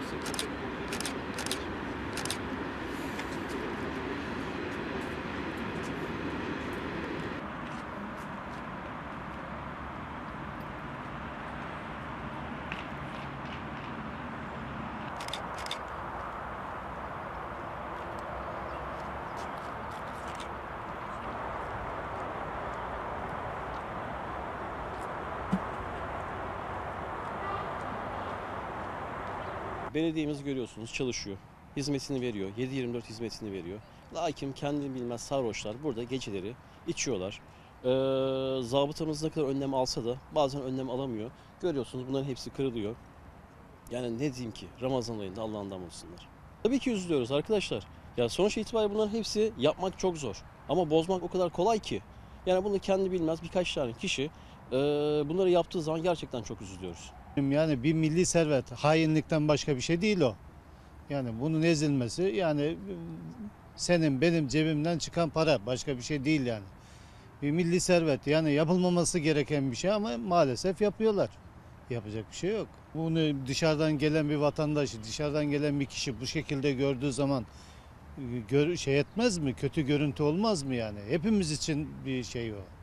We'll. Belediyemiz görüyorsunuz çalışıyor. Hizmetini veriyor. 7-24 hizmetini veriyor. Lakin kendini bilmez sarhoşlar burada geceleri içiyorlar. Ee, zabıtamız ne kadar önlem alsa da bazen önlem alamıyor. Görüyorsunuz bunların hepsi kırılıyor. Yani ne diyeyim ki Ramazan ayında Allah'ından olsunlar. Tabii ki üzülüyoruz arkadaşlar. Ya sonuç itibariyle bunların hepsi yapmak çok zor. Ama bozmak o kadar kolay ki. Yani bunu kendi bilmez birkaç tane kişi e, bunları yaptığı zaman gerçekten çok üzülüyoruz. Yani bir milli servet hainlikten başka bir şey değil o. Yani bunun ezilmesi yani senin benim cebimden çıkan para başka bir şey değil yani. Bir milli servet yani yapılmaması gereken bir şey ama maalesef yapıyorlar. Yapacak bir şey yok. Bunu dışarıdan gelen bir vatandaş, dışarıdan gelen bir kişi bu şekilde gördüğü zaman e, gör, şey etmez mi? Kötü görüntü olmaz mı yani? Hepimiz için bir şey o.